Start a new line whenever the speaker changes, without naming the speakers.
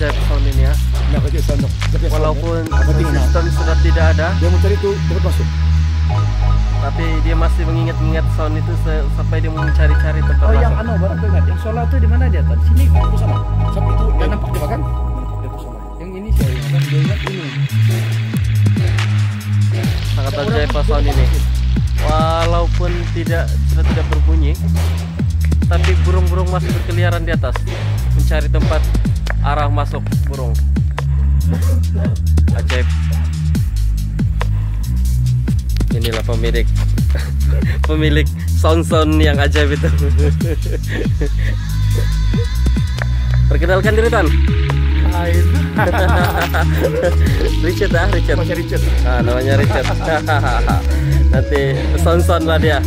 Jeff sound ini ya.
Nah, sandok, ya?
Walaupun sistem sudah tidak ada. Dia
mau cari itu cepat masuk.
Tapi dia masih mengingat-ingat sound itu sampai dia mau mencari-cari tempat Oh, masuk. Kan? yang
anu baru ingat. Yang sholat itu di mana dia tadi? Sini aku sama. Sampai itu dan nampak dia kan? Yang ini saya ingat, dia ingat ini.
Sangat ajaib sound ini. Walaupun tidak sudah tidak berbunyi, tapi burung-burung masih berkeliaran di atas mencari tempat arah masuk burung. Ajaib. Inilah pemilik. Pemilik sound-sound yang ajaib itu. Perkenalkan diri Tan. Richard ah Richard. Masih
Richard.
Ah, namanya Richard. Nanti son-son lah dia.